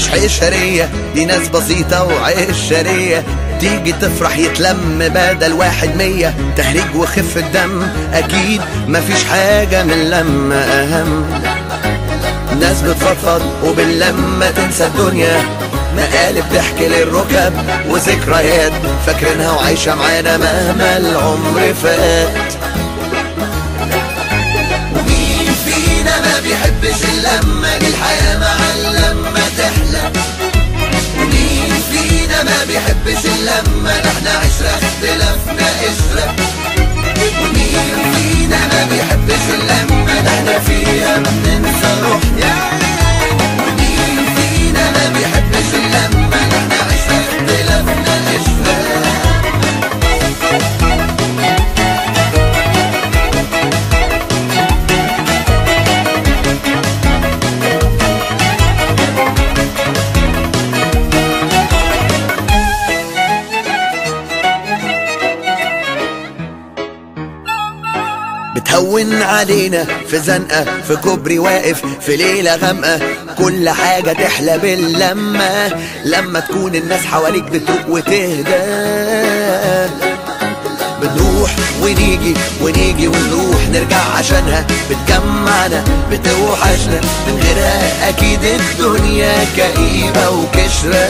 مش حشرية دي ناس بسيطة وعشرية تيجي تفرح يتلم بدل واحد مية تهريج وخفة دم أكيد مفيش حاجة من لما أهم. ناس بتفضفض وباللمة تنسى الدنيا. مقالب تحكي للركب وذكريات فاكرينها وعايشة معانا مهما العمر فات. ومين فينا ما بيحبش اللمة اختلافنا قشرة ومين فينا ما بيحبش اللمة إحنا فيها بننسى. روحنا بتهون علينا في زنقة في كوبري واقف في ليلة غامقة. كل حاجة تحلى باللمة لما تكون الناس حواليك بتروق وتهدى. بنروح ونيجي ونيجي ونروح نرجع عشانها. بتجمعنا بتوحشنا من غيرها أكيد الدنيا كئيبة وكشرة.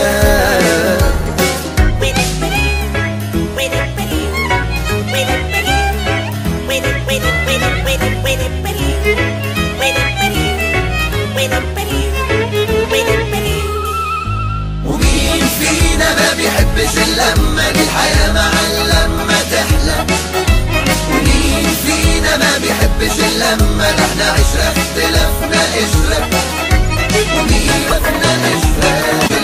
بيحبش اللمة دي الحياة مع اللمة تحلى ومين فينا ما بيحبش اللمة؟ ده إحنا عشرة اختلافنا قشرة ومين اختلافنا قشرة